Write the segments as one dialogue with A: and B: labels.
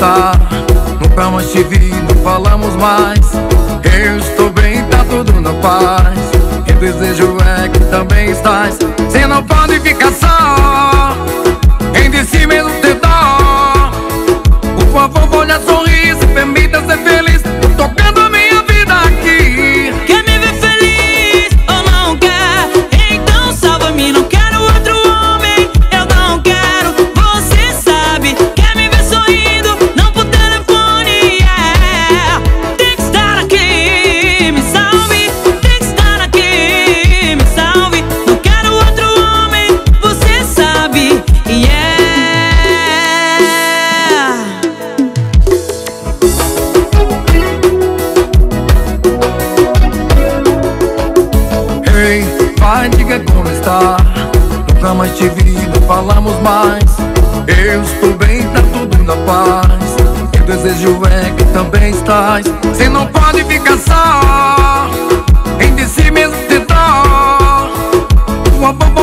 A: No Nunca mais te vi, não falamos mais. Eu estou bem, tá tudo na paz. E desejo é que também estás. Você não pode ficar só. Em de si mesmo te. Por favor, olha só. te vi, não falamos mais. Eu estou bem, tá tudo na paz. O desejo é que também estás. Você não pode ficar só Em de si mesmo tentar Uma boba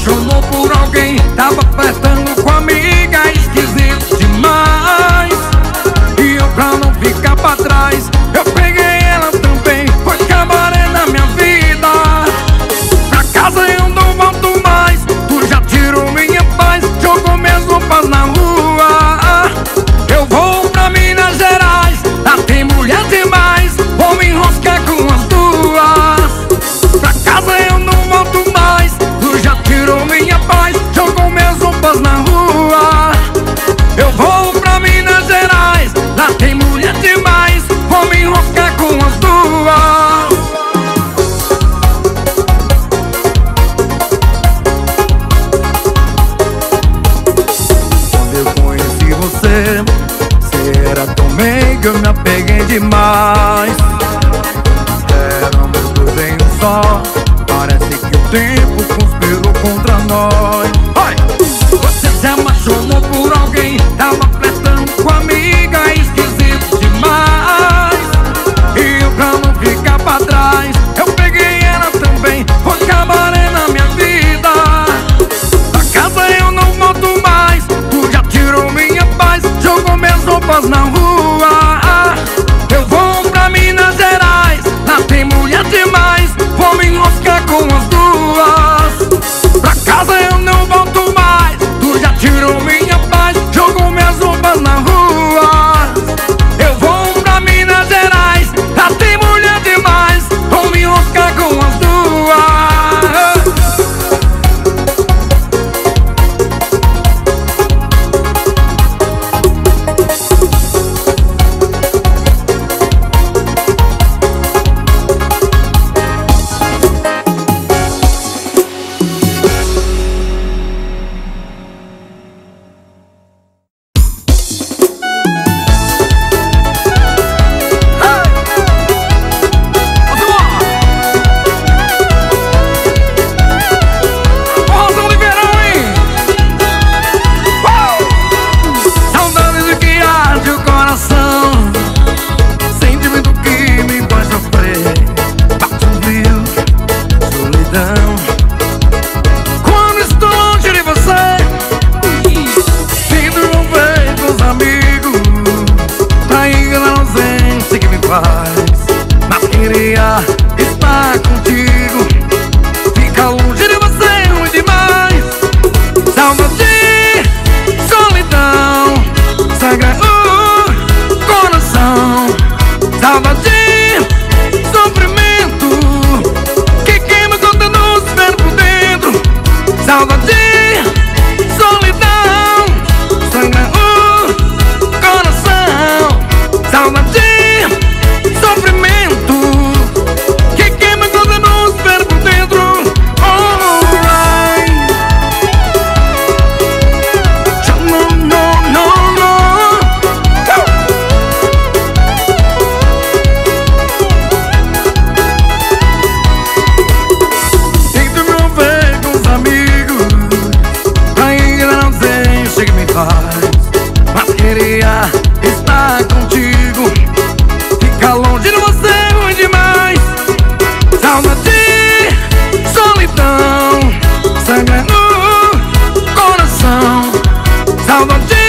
A: apaixonou por alguém, tava Parece que o tempo conspirou contra nós. Oi! Você se apaixonou por alguém tá Tava flertando com amiga Esquisito demais. E eu pra não ficar pra trás. Eu peguei ela também Vou acabar na minha vida. Da casa eu não volto mais Tu já tirou minha paz. Jogou minhas roupas na rua. Eu vou pra Minas Gerais Lá tem mulher demais. uh, coração, saudade 넌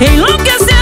A: Enlouquecer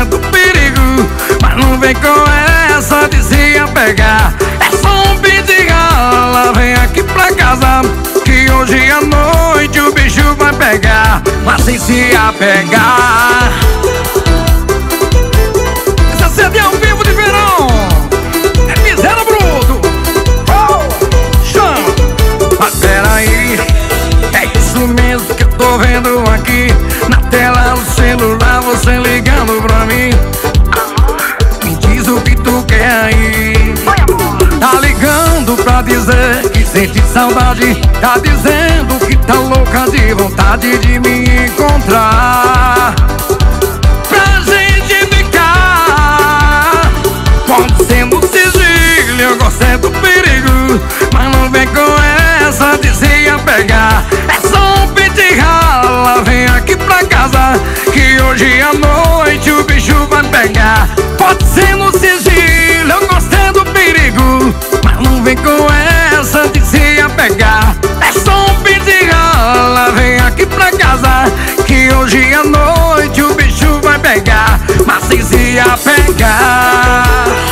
A: é do perigo Mas não vem com essa de se apegar. É só um pindigola, vem aqui pra casa Que hoje à noite o bicho vai pegar Mas sem se apegar. Essa sede é ao vivo de verão. É miséria bruto. Oh, Chama. Mas peraí, é isso mesmo que eu tô vendo você ligando pra mim. Me diz o que tu quer aí. Tá ligando pra dizer que sente saudade. Tá dizendo que tá louca de vontade de me encontrar. hoje à noite o bicho vai pegar. Pode ser no sigilo, eu gostando do perigo Mas não vem com essa de se apegar. É só um pintirola, vem aqui pra casa Que hoje à noite o bicho vai pegar. Mas se se
B: apegar.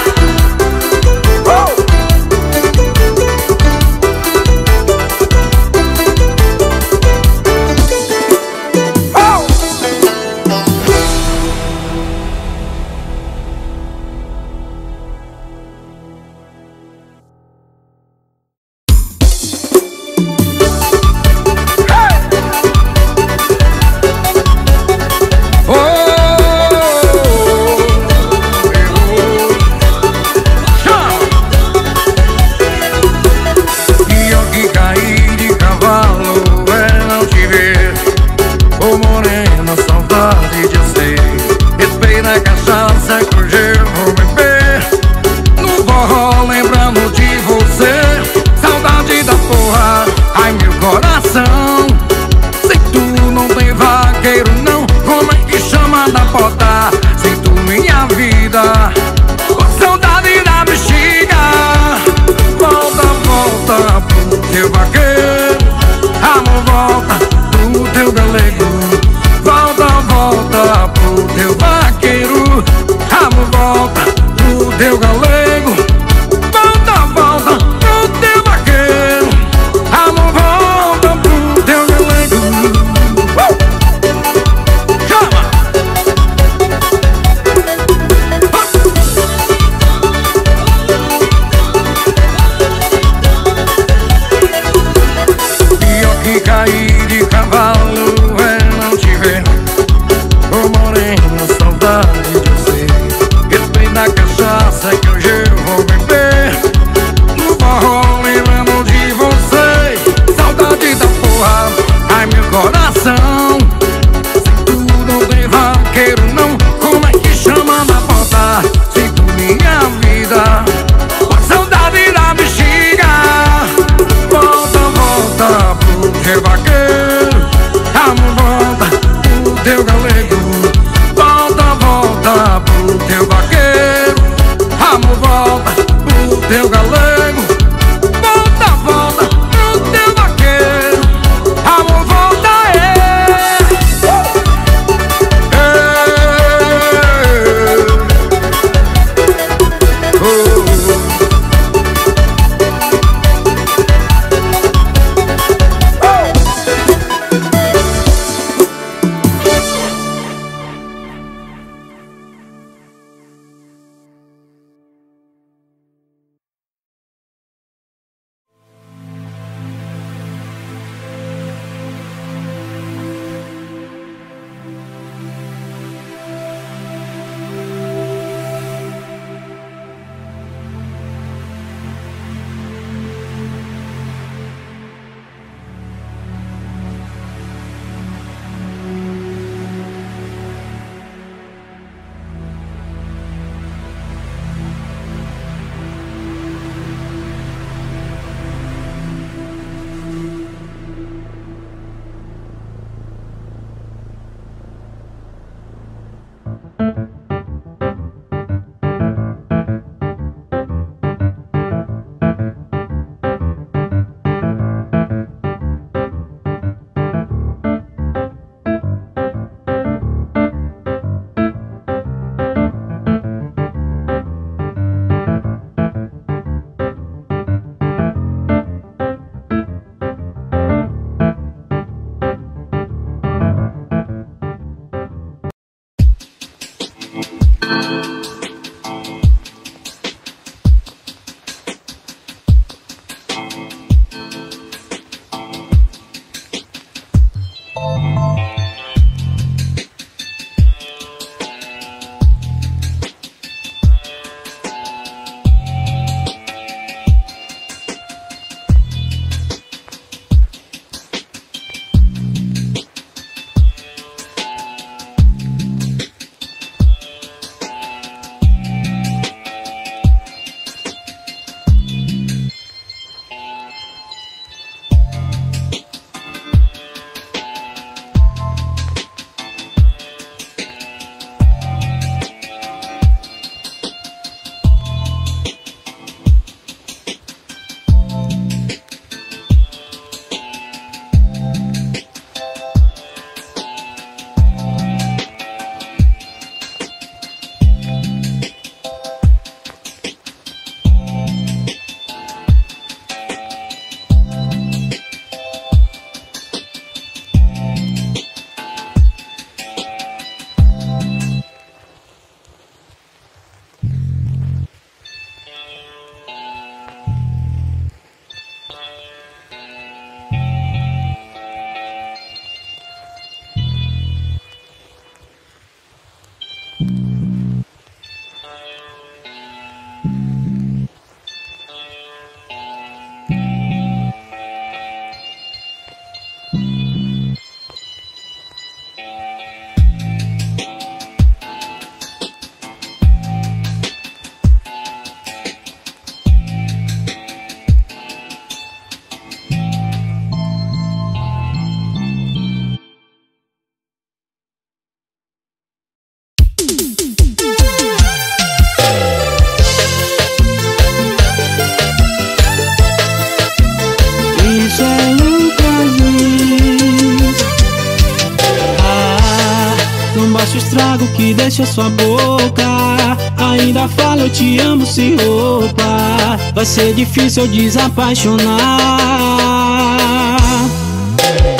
B: O estrago que deixa sua boca. Ainda fala eu te amo sem roupa. Vai ser difícil eu desapaixonar.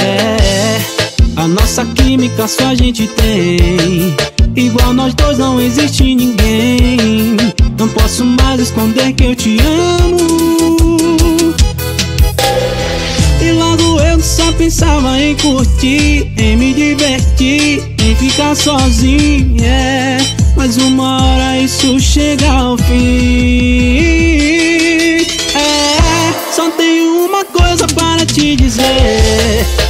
B: É, a nossa química só a gente tem. Igual nós dois não existe ninguém. Não posso mais esconder que eu te amo. E logo eu só pensava em curtir, em me divertir, ficar sozinho, é. Mas uma hora isso chega ao fim. É, só tenho uma coisa para te dizer.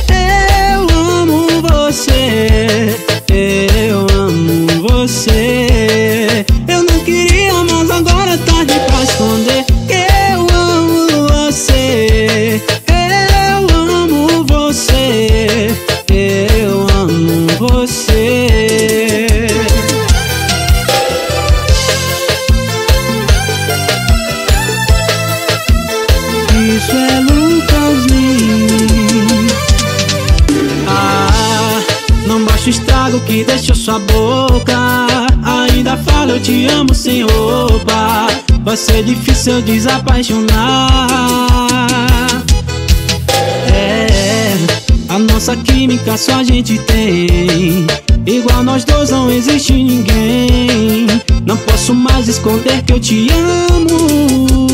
B: Vai ser difícil eu desapaixonar. É, a nossa química só a gente tem. Igual nós dois não existe ninguém. Não posso mais esconder que eu te amo.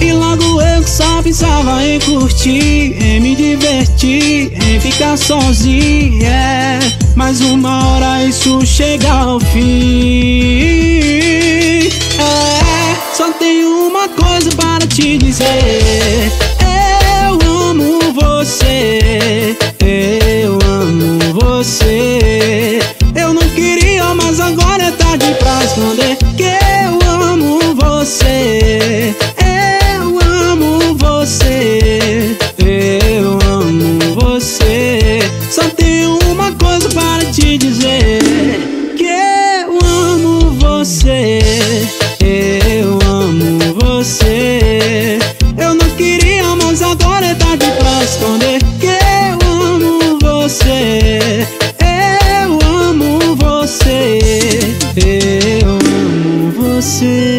B: E logo eu que só pensava em curtir, em me divertir, em ficar sozinho, é. Mas uma hora isso chega ao fim. É, só tenho uma coisa para te dizer. Eu amo você, eu Eu